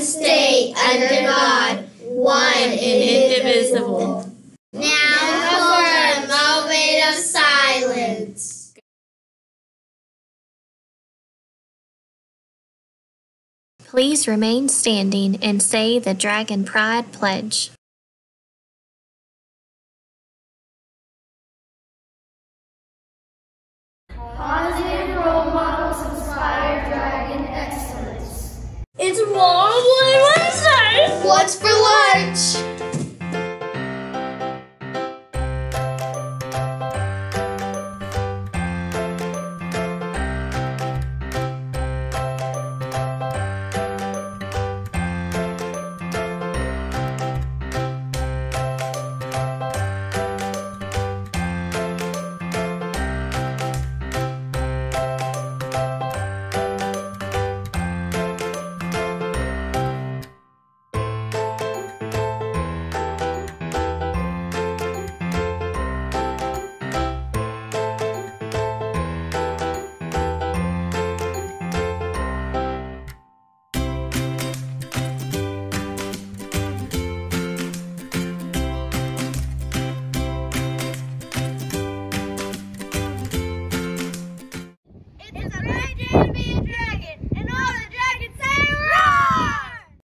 State under God, one and indivisible. Now for a moment of silence. Please remain standing and say the Dragon Pride Pledge.